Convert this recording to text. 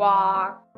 walk